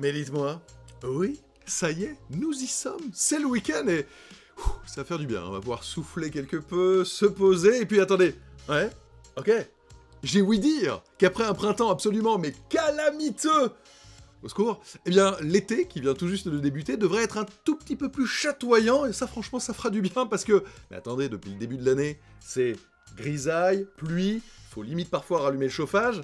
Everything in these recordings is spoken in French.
Mais dites-moi, oui, ça y est, nous y sommes, c'est le week-end et ça va faire du bien, on va pouvoir souffler quelque peu, se poser et puis attendez, ouais, ok, j'ai ouï dire qu'après un printemps absolument mais calamiteux au secours, eh bien l'été qui vient tout juste de débuter devrait être un tout petit peu plus chatoyant et ça franchement ça fera du bien parce que, mais attendez, depuis le début de l'année, c'est grisaille, pluie, faut limite parfois rallumer le chauffage,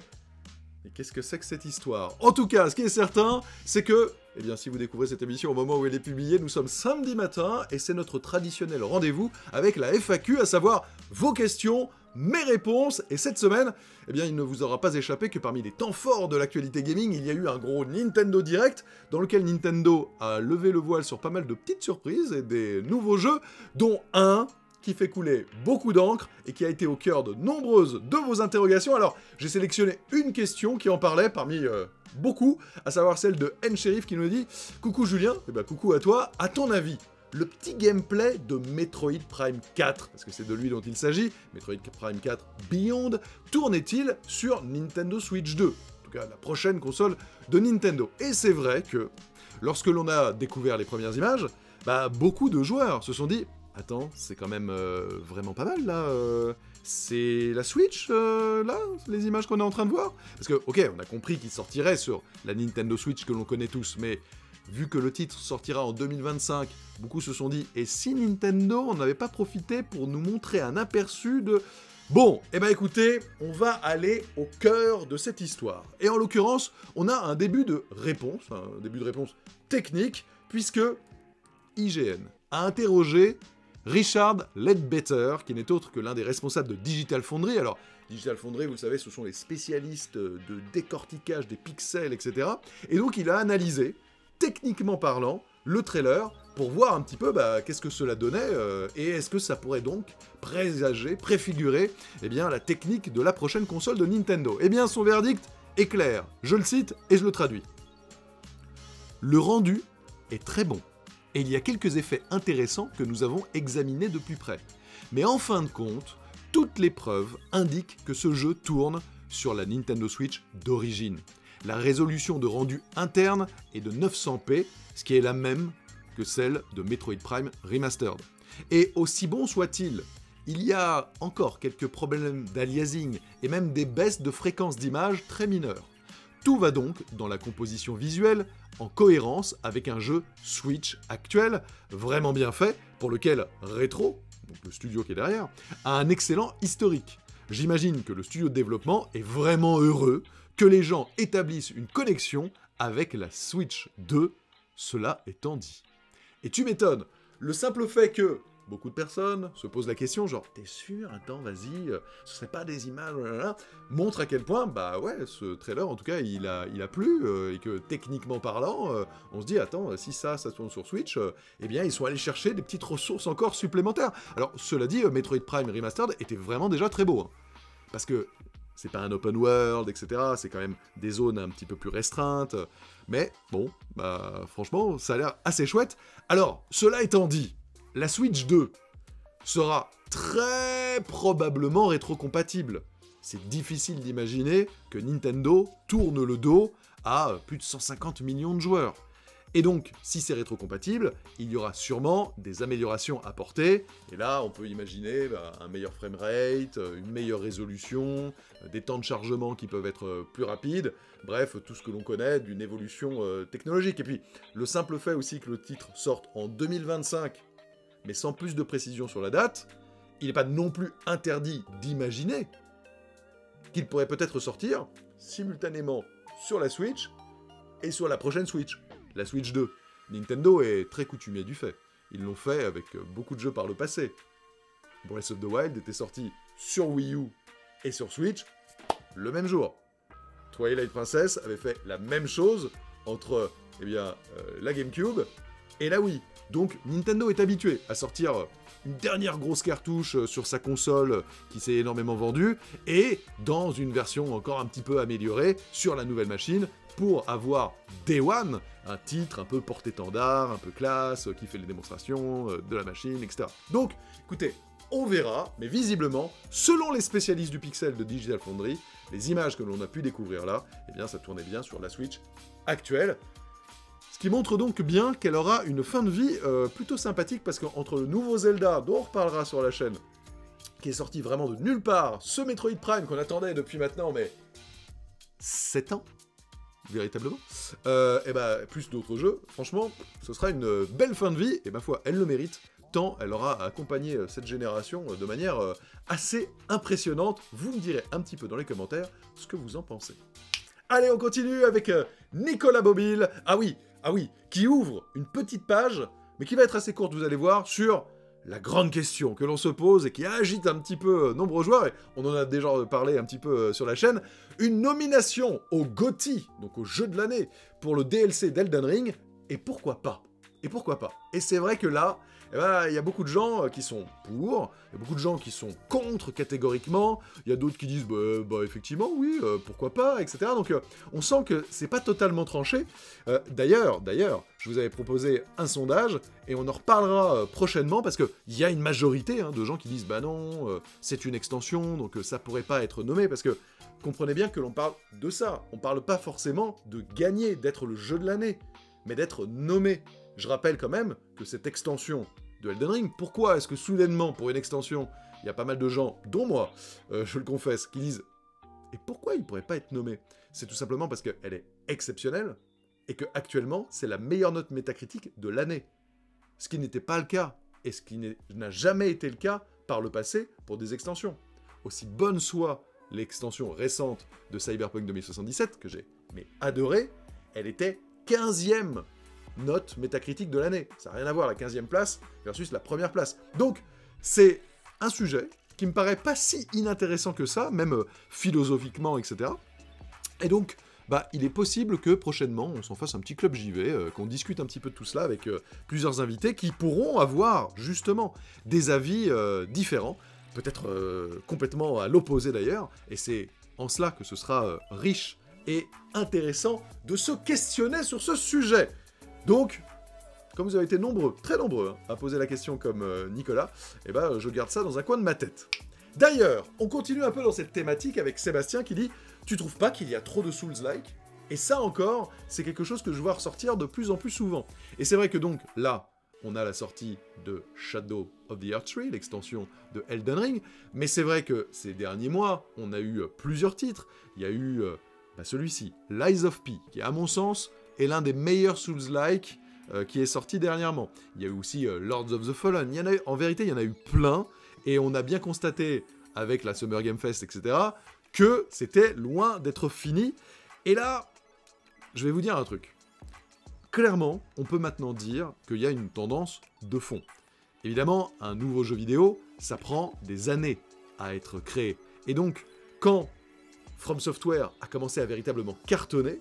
qu'est-ce que c'est que cette histoire? En tout cas, ce qui est certain, c'est que, eh bien, si vous découvrez cette émission au moment où elle est publiée, nous sommes samedi matin et c'est notre traditionnel rendez-vous avec la FAQ, à savoir vos questions, mes réponses. Et cette semaine, eh bien, il ne vous aura pas échappé que parmi les temps forts de l'actualité gaming, il y a eu un gros Nintendo Direct dans lequel Nintendo a levé le voile sur pas mal de petites surprises et des nouveaux jeux, dont un qui fait couler beaucoup d'encre et qui a été au cœur de nombreuses de vos interrogations. Alors, j'ai sélectionné une question qui en parlait parmi euh, beaucoup, à savoir celle de N Sheriff qui nous dit Coucou Julien, et eh ben coucou à toi, à ton avis, le petit gameplay de Metroid Prime 4, parce que c'est de lui dont il s'agit, Metroid Prime 4 Beyond, tourne-t-il sur Nintendo Switch 2 En tout cas, la prochaine console de Nintendo? Et c'est vrai que, lorsque l'on a découvert les premières images, bah, beaucoup de joueurs se sont dit Attends, c'est quand même euh, vraiment pas mal là. Euh. c'est la Switch euh, là, les images qu'on est en train de voir? Parce que, ok, on a compris qu'il sortirait sur la Nintendo Switch que l'on connaît tous, mais vu que le titre sortira en 2025, beaucoup se sont dit et si Nintendo n'avait pas profité pour nous montrer un aperçu de. Bon, eh ben écoutez, on va aller au cœur de cette histoire. Et en l'occurrence, on a un début de réponse, un début de réponse technique, puisque IGN a interrogé Richard Ledbetter, qui n'est autre que l'un des responsables de Digital Foundry. Alors, Digital Foundry, vous le savez, ce sont les spécialistes de décortiquage des pixels, etc. Et donc, il a analysé, techniquement parlant, le trailer pour voir un petit peu bah, qu'est-ce que cela donnait euh, et est-ce que ça pourrait donc présager, préfigurer eh bien, la technique de la prochaine console de Nintendo. Eh bien, son verdict est clair. Je le cite et je le traduis. Le rendu est très bon et il y a quelques effets intéressants que nous avons examinés de plus près. Mais en fin de compte, toutes les preuves indiquent que ce jeu tourne sur la Nintendo Switch d'origine. La résolution de rendu interne est de 900p, ce qui est la même que celle de Metroid Prime Remastered. Et aussi bon soit-il, il y a encore quelques problèmes d'aliasing et même des baisses de fréquence d'image très mineures. Tout va donc dans la composition visuelle en cohérence avec un jeu Switch actuel, vraiment bien fait, pour lequel Retro, le studio qui est derrière, a un excellent historique. J'imagine que le studio de développement est vraiment heureux que les gens établissent une connexion avec la Switch 2, cela étant dit. Et tu m'étonnes, le simple fait que beaucoup de personnes se posent la question, genre, t'es sûr? Attends, vas-y, euh, ce serait pas des images, montre à quel point, bah ouais, ce trailer, en tout cas, il a, il a plu, euh, et que techniquement parlant, euh, on se dit, attends, si ça, ça tourne sur Switch, eh bien, ils sont allés chercher des petites ressources encore supplémentaires. Alors, cela dit, Metroid Prime Remastered était vraiment déjà très beau, hein. parce que c'est pas un open world, etc. C'est quand même des zones un petit peu plus restreintes. Mais bon, bah franchement, ça a l'air assez chouette. Alors, cela étant dit, la Switch 2 sera très probablement rétrocompatible. C'est difficile d'imaginer que Nintendo tourne le dos à plus de 150 millions de joueurs. Et donc, si c'est rétrocompatible, il y aura sûrement des améliorations apportées. Et là, on peut imaginer bah, un meilleur framerate, une meilleure résolution, des temps de chargement qui peuvent être plus rapides. Bref, tout ce que l'on connaît d'une évolution euh, technologique. Et puis, le simple fait aussi que le titre sorte en 2025 mais sans plus de précision sur la date, il n'est pas non plus interdit d'imaginer qu'il pourrait peut-être sortir simultanément sur la Switch et sur la prochaine Switch, la Switch 2. Nintendo est très coutumier du fait. Ils l'ont fait avec beaucoup de jeux par le passé. Breath of the Wild était sorti sur Wii U et sur Switch le même jour. Twilight Princess avait fait la même chose entre eh bien, euh, la GameCube et la Wii. Donc Nintendo est habitué à sortir une dernière grosse cartouche euh, sur sa console qui s'est énormément vendue, et dans une version encore un petit peu améliorée sur la nouvelle machine, pour avoir Day One, un titre un peu porte-étendard, un peu classe, qui fait les démonstrations euh, de la machine, etc. Donc, écoutez, on verra, mais visiblement, selon les spécialistes du pixel de Digital Foundry, les images que l'on a pu découvrir là, eh bien ça tournait bien sur la Switch actuelle. Ce qui montre donc bien qu'elle aura une fin de vie euh, plutôt sympathique, parce qu'entre le nouveau Zelda, dont on reparlera sur la chaîne, qui est sorti vraiment de nulle part, ce Metroid Prime qu'on attendait depuis maintenant, mais 7 ans véritablement, euh, et bah, plus d'autres jeux, franchement, ce sera une belle fin de vie, et ma foi, elle le mérite, tant elle aura accompagné euh, cette génération de manière assez impressionnante. Vous me direz un petit peu dans les commentaires ce que vous en pensez. Allez, on continue avec Nicolas Bobile. Ah oui, ah oui, qui ouvre une petite page, mais qui va être assez courte, vous allez voir, sur la grande question que l'on se pose et qui agite un petit peu euh, nombreux joueurs, et on en a déjà parlé un petit peu euh, sur la chaîne, une nomination au GOTY, donc au jeu de l'année, pour le DLC d'Elden Ring, et pourquoi pas? Et pourquoi pas? Et c'est vrai que là, eh ben, il y a beaucoup de gens euh, qui sont pour, il y a beaucoup de gens qui sont contre catégoriquement, il y a d'autres qui disent bah, bah, effectivement oui, euh, pourquoi pas, etc. Donc euh, on sent que c'est pas totalement tranché. D'ailleurs, d'ailleurs, je vous avais proposé un sondage et on en reparlera prochainement parce que il y a une majorité hein, de gens qui disent bah non, c'est une extension donc ça pourrait pas être nommé parce que comprenez bien que l'on parle de ça. On parle pas forcément de gagner, d'être le jeu de l'année, mais d'être nommé. Je rappelle quand même que cette extension de Elden Ring, pourquoi est-ce que soudainement, pour une extension, il y a pas mal de gens, dont moi, euh, je le confesse, qui disent Et pourquoi il pourrait pas être nommé? C'est tout simplement parce qu'elle est exceptionnelle et que actuellement c'est la meilleure note métacritique de l'année. Ce qui n'était pas le cas, et ce qui n'a jamais été le cas par le passé pour des extensions. Aussi bonne soit l'extension récente de Cyberpunk 2077, que j'ai mais adoré, elle était 15e note métacritique de l'année. Ça n'a rien à voir, la 15e place versus la première place. Donc, c'est un sujet qui me paraît pas si inintéressant que ça, même euh, philosophiquement, etc. Et donc, bah, il est possible que prochainement, on s'en fasse un petit club JV, euh, qu'on discute un petit peu de tout cela avec euh, plusieurs invités qui pourront avoir, justement, des avis différents, peut-être complètement à l'opposé d'ailleurs, et c'est en cela que ce sera riche et intéressant de se questionner sur ce sujet. Donc, comme vous avez été nombreux, très nombreux, hein, à poser la question comme euh, Nicolas, eh ben, je garde ça dans un coin de ma tête. D'ailleurs, on continue un peu dans cette thématique avec Sébastien qui dit Tu trouves pas qu'il y a trop de Souls-like? Et ça encore, c'est quelque chose que je vois ressortir de plus en plus souvent. Et c'est vrai que donc, là, on a la sortie de Shadow of the Earth Tree, l'extension de Elden Ring, mais c'est vrai que ces derniers mois, on a eu euh, plusieurs titres. Il y a eu euh, bah, celui-ci, Lies of P, qui à mon sens est l'un des meilleurs Souls-like euh, qui est sorti dernièrement. Il y a eu aussi euh, Lords of the Fallen. Il y en vérité, il y en a eu plein, et on a bien constaté avec la Summer Game Fest, etc., que c'était loin d'être fini. Et là, je vais vous dire un truc. Clairement, on peut maintenant dire qu'il y a une tendance de fond. Évidemment, un nouveau jeu vidéo, ça prend des années à être créé. Et donc, quand From Software a commencé à véritablement cartonner,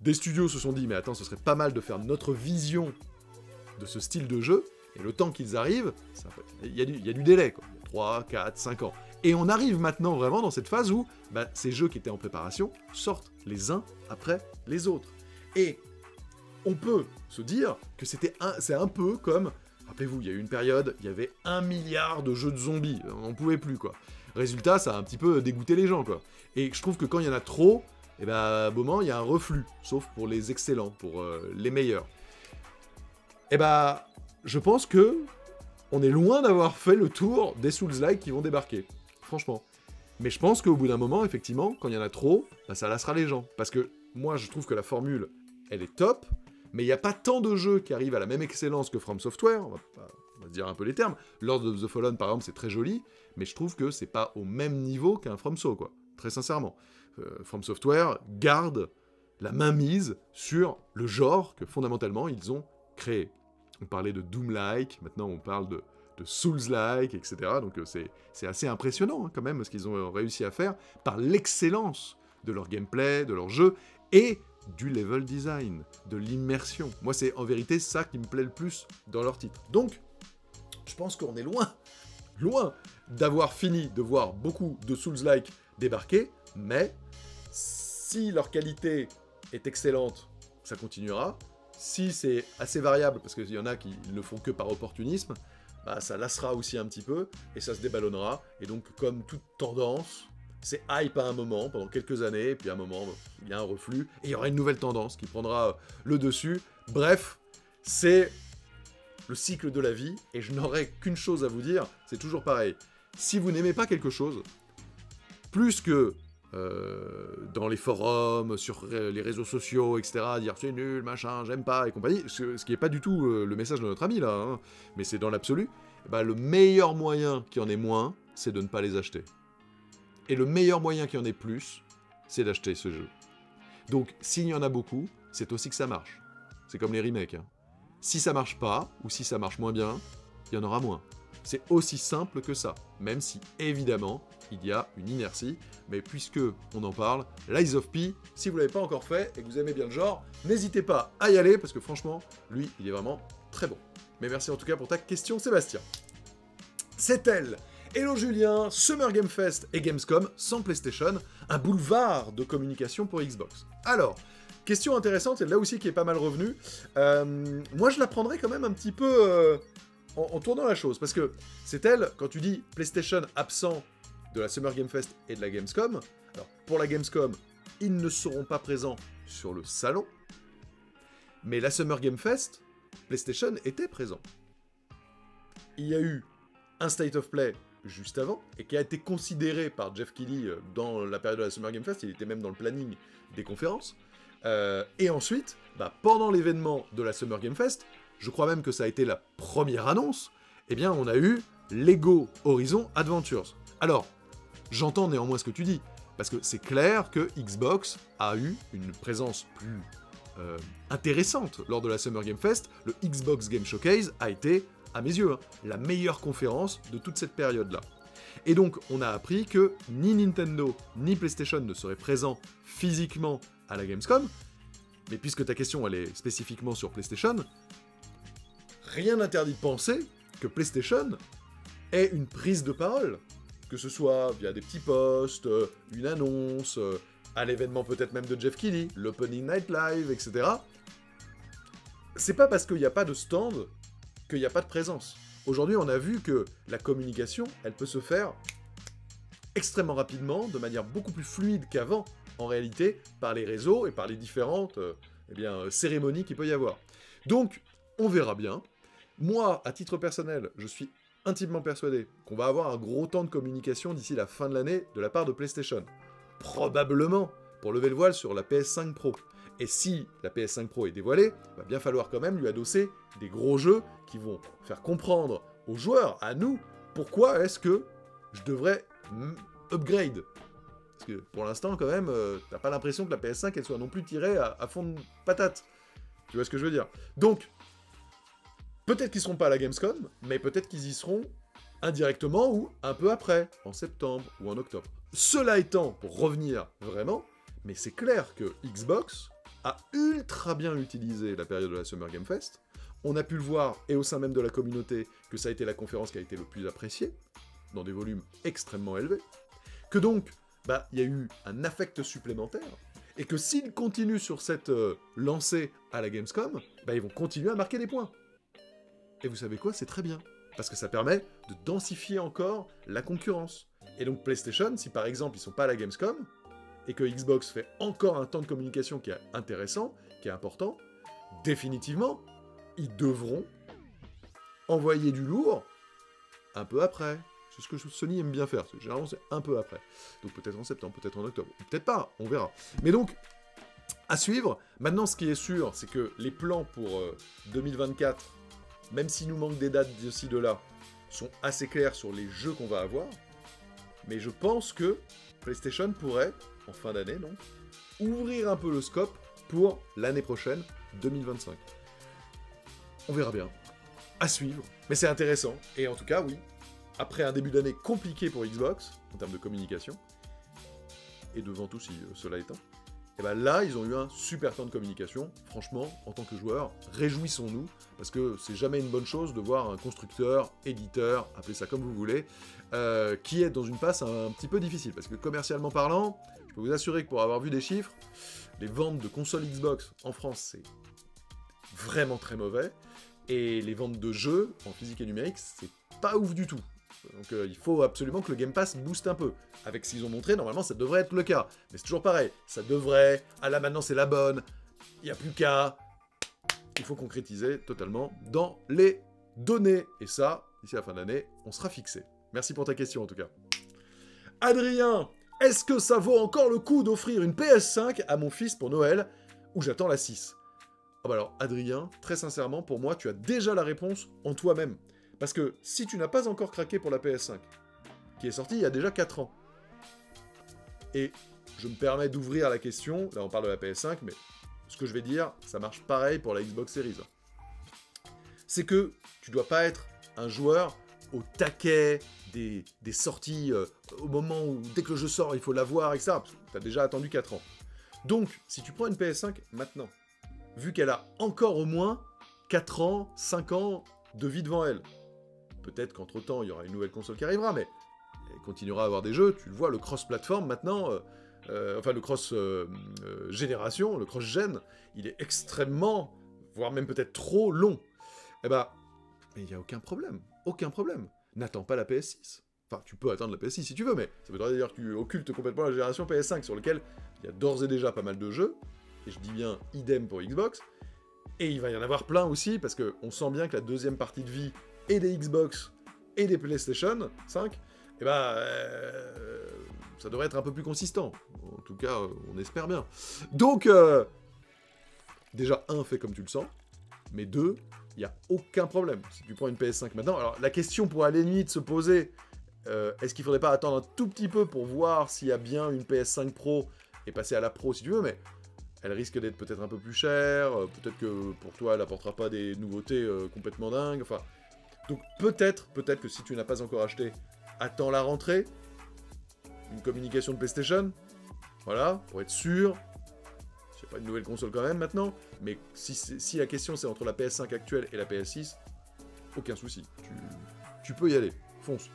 des studios se sont dit, mais attends, ce serait pas mal de faire notre vision de ce style de jeu, et le temps qu'ils arrivent, il y, a du- délai, quoi. 3, 4, 5 ans. Et on arrive maintenant vraiment dans cette phase où bah, ces jeux qui étaient en préparation sortent les uns après les autres. Et on peut se dire que c'était c'est un peu comme, rappelez-vous, il y a eu une période, il y avait un milliard de jeux de zombies, on n'en pouvait plus, quoi. Résultat, ça a un petit peu dégoûté les gens, quoi. Et je trouve que quand il y en a trop, et ben, à un moment, il y a un reflux, sauf pour les excellents, pour euh, les meilleurs. Et bah, je pense que on est loin d'avoir fait le tour des Souls-like qui vont débarquer. Franchement. Mais je pense qu'au bout d'un moment, effectivement, quand il y en a trop, bah, ça lassera les gens. Parce que moi, je trouve que la formule, elle est top, mais il n'y a pas tant de jeux qui arrivent à la même excellence que From Software, on va, dire un peu les termes. Lord of the Fallen, par exemple, c'est très joli, mais je trouve que c'est pas au même niveau qu'un FromSo, quoi. Très sincèrement. Euh, From Software garde la mainmise sur le genre que fondamentalement ils ont créé. On parlait de Doom-like, maintenant on parle de, Souls-like, etc. Donc euh, c'est c'est assez impressionnant hein, quand même ce qu'ils ont euh, réussi à faire par l'excellence de leur gameplay, de leur jeu et du level design, de l'immersion. Moi c'est en vérité ça qui me plaît le plus dans leur titre. Donc je pense qu'on est loin, loin d'avoir fini de voir beaucoup de Souls-like débarquer, mais si leur qualité est excellente, ça continuera. Si c'est assez variable, parce qu'il y en a qui le font que par opportunisme, bah, ça lassera aussi un petit peu et ça se déballonnera. Et donc, comme toute tendance, c'est hype à un moment, pendant quelques années, puis à un moment, il y a un reflux, et il y aura une nouvelle tendance qui prendra le dessus. Bref, c'est le cycle de la vie, et je n'aurai qu'une chose à vous dire, c'est toujours pareil. Si vous n'aimez pas quelque chose, plus que dans les forums, sur les réseaux sociaux, etc., dire c'est nul, machin, j'aime pas et compagnie, ce, qui n'est pas du tout euh, le message de notre ami là, hein, mais c'est dans l'absolu, bah, le meilleur moyen qu'il y en ait moins, c'est de ne pas les acheter. Et le meilleur moyen qu'il y en ait plus, c'est d'acheter ce jeu. Donc s'il y en a beaucoup, c'est aussi que ça marche. C'est comme les remakes. Hein. Si ça marche pas, ou si ça marche moins bien, il y en aura moins. C'est aussi simple que ça, même si évidemment il y a une inertie. Mais puisque on en parle, Lies of P, si vous l'avez pas encore fait et que vous aimez bien le genre, n'hésitez pas à y aller parce que franchement, lui, il est vraiment très bon. Mais merci en tout cas pour ta question, Sébastien. C'est elle Hello Julien, Summer Game Fest et Gamescom sans PlayStation, un boulevard de communication pour Xbox. Alors, Question intéressante, et là aussi qui est pas mal revenue. Euh, moi, je la prendrais quand même un petit peu euh, en, tournant la chose, parce que c'est elle, quand tu dis PlayStation absent de la Summer Game Fest et de la Gamescom, alors pour la Gamescom, ils ne seront pas présents sur le salon, mais la Summer Game Fest, PlayStation était présent. Il y a eu un State of Play juste avant, et qui a été considéré par Jeff Keighley euh, dans la période de la Summer Game Fest, il était même dans le planning des conférences. Euh, et ensuite, bah, pendant l'événement de la Summer Game Fest, je crois même que ça a été la première annonce, eh bien on a eu Lego Horizon Adventures. Alors, j'entends néanmoins ce que tu dis, parce que c'est clair que Xbox a eu une présence plus euh, intéressante lors de la Summer Game Fest. Le Xbox Game Showcase a été, à mes yeux, hein, la meilleure conférence de toute cette période-là. Et donc, on a appris que ni Nintendo ni PlayStation ne seraient présents physiquement à la Gamescom, mais puisque ta question elle est spécifiquement sur PlayStation, rien n'interdit de penser que PlayStation ait une prise de parole, que ce soit via des petits posts, euh, une annonce, euh, à l'événement peut-être même de Jeff Keighley, l'Opening Night Live, etc. C'est pas parce qu'il n'y a pas de stand qu'il n'y a pas de présence. Aujourd'hui, on a vu que la communication, elle peut se faire extrêmement rapidement, de manière beaucoup plus fluide qu'avant, en réalité, par les réseaux et par les différentes euh, eh bien, euh, cérémonies qu'il peut y avoir. Donc, on verra bien. Moi, à titre personnel, je suis intimement persuadé qu'on va avoir un gros temps de communication d'ici la fin de l'année de la part de PlayStation. Probablement pour lever le voile sur la PS5 Pro. Et si la PS5 Pro est dévoilée, il va bien falloir quand même lui adosser des gros jeux qui vont faire comprendre aux joueurs, à nous, pourquoi est-ce que je devrais upgrade parce que pour l'instant, quand même, euh, t'as pas l'impression que la PS5 elle soit non plus tirée à, fond de patate. Tu vois ce que je veux dire? Donc, peut-être qu'ils seront pas à la Gamescom, mais peut-être qu'ils y seront indirectement ou un peu après, en septembre ou en octobre. Cela étant, pour revenir vraiment, mais c'est clair que Xbox a ultra bien utilisé la période de la Summer Game Fest. On a pu le voir, et au sein même de la communauté, que ça a été la conférence qui a été le plus appréciée, dans des volumes extrêmement élevés. Que donc, bah, il y a eu un affect supplémentaire, et que s'ils continuent sur cette euh, lancée à la Gamescom, bah, ils vont continuer à marquer des points. Et vous savez quoi C'est très bien, parce que ça permet de densifier encore la concurrence. Et donc PlayStation, si par exemple ils sont pas à la Gamescom, et que Xbox fait encore un temps de communication qui est intéressant, qui est important, définitivement, ils devront envoyer du lourd un peu après. C'est ce que Sony aime bien faire. Généralement, c'est un peu après. Donc peut-être en septembre, peut-être en octobre. Peut-être pas, on verra. Mais donc, à suivre. Maintenant, ce qui est sûr, c'est que les plans pour 2024, euh, même s'il nous manque des dates d'ici de là, sont assez clairs sur les jeux qu'on va avoir. Mais je pense que PlayStation pourrait, en fin d'année, donc, ouvrir un peu le scope pour l'année prochaine, 2025. On verra bien. À suivre. Mais c'est intéressant. Et en tout cas, oui, après un début d'année compliqué pour Xbox, en termes de communication, et devant tout si euh, cela étant, et bien là, ils ont eu un super temps de communication. Franchement, en tant que joueur, réjouissons-nous, parce que c'est jamais une bonne chose de voir un constructeur, éditeur, appelez ça comme vous voulez, euh, qui est dans une passe un, petit peu difficile. Parce que commercialement parlant, je peux vous assurer que pour avoir vu des chiffres, les ventes de consoles Xbox en France, c'est vraiment très mauvais. Et les ventes de jeux en physique et numérique, c'est pas ouf du tout. Donc euh, il faut absolument que le Game Pass booste un peu. Avec ce qu'ils ont montré, normalement ça devrait être le cas. Mais c'est toujours pareil. Ça devrait. Ah là maintenant c'est la bonne. Il n'y a plus qu'à. Il faut concrétiser totalement dans les données. Et ça, d'ici la fin d'année, on sera fixé. Merci pour ta question en tout cas. Adrien, est-ce que ça vaut encore le coup d'offrir une PS5 à mon fils pour Noël ou j'attends la 6 Ah bah alors Adrien, très sincèrement, pour moi, tu as déjà la réponse en toi-même. Parce que si tu n'as pas encore craqué pour la PS5, qui est sortie il y a déjà 4 ans, et je me permets d'ouvrir la question, là on parle de la PS5, mais ce que je vais dire, ça marche pareil pour la Xbox Series. C'est que tu dois pas être un joueur au taquet des, sorties euh, au moment où, dès que le jeu sort, il faut l'avoir, etc. Tu as déjà attendu 4 ans. Donc, si tu prends une PS5 maintenant, vu qu'elle a encore au moins 4 ans, 5 ans de vie devant elle, peut-être qu'entre-temps, il y aura une nouvelle console qui arrivera, mais elle continuera à avoir des jeux, tu le vois, le cross-platform maintenant, euh, euh, enfin le cross-génération, le cross-gen, il est extrêmement, voire même peut-être trop long. Eh ben, il n'y a aucun problème, aucun problème n'attends pas la PS6. Enfin, tu peux attendre la PS6 si tu veux, mais ça veut dire que tu occultes complètement la génération PS5 sur laquelle il y a d'ores et déjà pas mal de jeux, et je dis bien idem pour Xbox, et il va y en avoir plein aussi, parce qu'on sent bien que la deuxième partie de vie et des Xbox et des PlayStation 5, eh ben, euh, ça devrait être un peu plus consistant. En tout cas, on espère bien. Donc, euh, déjà, un, fait comme tu le sens, mais deux, il n'y a aucun problème. Si tu prends une PS5 maintenant, alors la question pourrait à la se poser, euh, est-ce qu'il ne faudrait pas attendre un tout petit peu pour voir s'il y a bien une PS5 Pro et passer à la Pro si tu veux, mais elle risque d'être peut-être un peu plus chère, euh, peut-être que pour toi elle n'apportera pas des nouveautés euh, complètement dingues, enfin... Donc peut-être, peut-être que si tu n'as pas encore acheté, attends la rentrée, une communication de PlayStation, voilà, pour être sûr, c'est pas une nouvelle console quand même maintenant, mais si, la question c'est entre la PS5 actuelle et la PS6, aucun souci. Tu, peux y aller, fonce.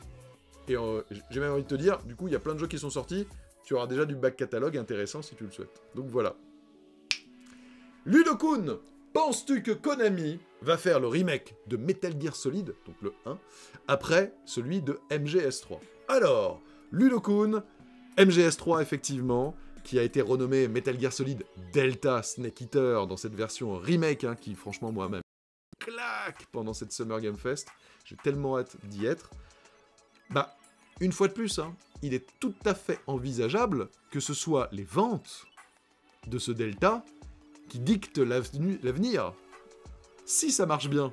Et euh, j'ai même envie de te dire, du coup, il y a plein de jeux qui sont sortis, tu auras déjà du back catalogue intéressant si tu le souhaites. Donc voilà. Ludokun, penses-tu que Konami va faire le remake de Metal Gear Solid, donc le 1, après celui de MGS3 Alors, Ludokun, MGS3 effectivement, qui a été renommé Metal Gear Solid Delta Snake Eater dans cette version remake, hein, qui franchement moi-même claque pendant cette Summer Game Fest. J'ai tellement hâte d'y être. Bah, une fois de plus, hein, il est tout à fait envisageable que ce soit les ventes de ce Delta qui dictent l'avenir. Si ça marche bien,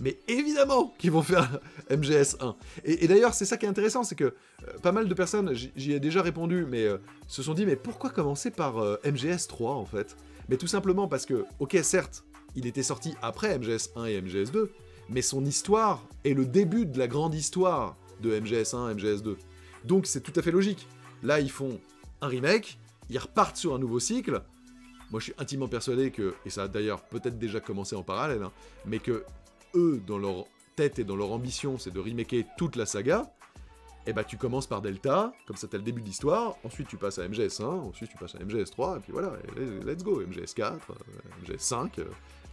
mais évidemment qu'ils vont faire MGS 1. Et, d'ailleurs, c'est ça qui est intéressant, c'est que euh, pas mal de personnes, j'y ai déjà répondu, mais euh, se sont dit, mais pourquoi commencer par euh, MGS 3 en fait? Mais tout simplement parce que, ok, certes, il était sorti après MGS 1 et MGS 2, mais son histoire est le début de la grande histoire de MGS 1 et MGS 2. Donc c'est tout à fait logique. Là, ils font un remake, ils repartent sur un nouveau cycle. Moi, je suis intimement persuadé que, et ça a d'ailleurs peut-être déjà commencé en parallèle, hein, mais que eux, dans leur tête et dans leur ambition, c'est de remaker toute la saga, et eh bah tu commences par Delta, comme ça t'as le début de l'histoire, ensuite tu passes à MGS1, ensuite tu passes à MGS3, et puis voilà, let's go, MGS4, MGS5,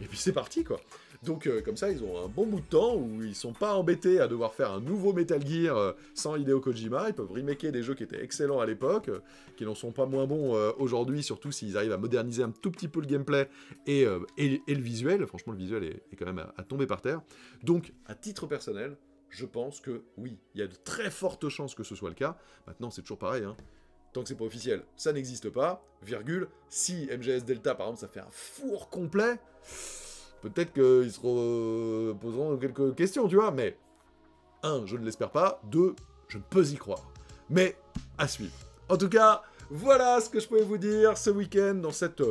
et puis c'est parti quoi. Donc euh, comme ça ils ont un bon bout de temps où ils sont pas embêtés à devoir faire un nouveau Metal Gear euh, sans Hideo Kojima, ils peuvent remaker des jeux qui étaient excellents à l'époque, euh, qui n'en sont pas moins bons aujourd'hui, surtout s'ils arrivent à moderniser un tout petit peu le gameplay et, le visuel, franchement le visuel est, quand même à tomber par terre. Donc à titre personnel, je pense que oui, il y a de très fortes chances que ce soit le cas. Maintenant, c'est toujours pareil, hein. Tant que c'est pas officiel, ça n'existe pas, virgule. Si MGS Delta, par exemple, ça fait un four complet, peut-être qu'ils se poseront quelques questions, tu vois, mais... Un, je ne l'espère pas. Deux, je ne peux y croire. Mais, à suivre. En tout cas, voilà ce que je pouvais vous dire ce week-end dans cette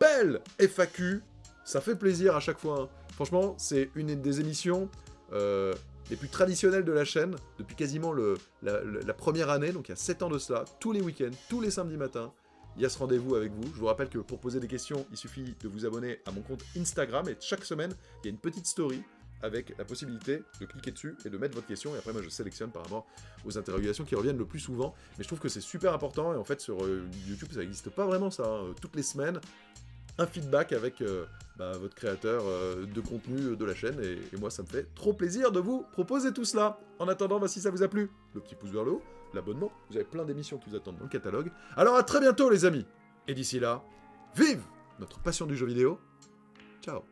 belle FAQ. Ça fait plaisir à chaque fois. Hein. Franchement, c'est une des émissions... Euh, les plus traditionnels de la chaîne depuis quasiment la, première année, donc il y a 7 ans de cela, tous les week-ends, tous les samedis matins. Il y a ce rendez-vous avec vous. Je vous rappelle que pour poser des questions, il suffit de vous abonner à mon compte Instagram et chaque semaine, il y a une petite story avec la possibilité de cliquer dessus et de mettre votre question. Et après, moi, je sélectionne par rapport aux interrogations qui reviennent le plus souvent. Mais je trouve que c'est super important. Et en fait, sur euh, YouTube, ça n'existe pas vraiment, ça. Hein. Toutes les semaines, un feedback avec euh, bah, votre créateur euh, de contenu de la chaîne. Et, moi, ça me fait trop plaisir de vous proposer tout cela. En attendant, si ça vous a plu, le petit pouce vers le haut, l'abonnement. Vous avez plein d'émissions qui vous attendent dans le catalogue. Alors à très bientôt, les amis. Et d'ici là, vive notre passion du jeu vidéo. Ciao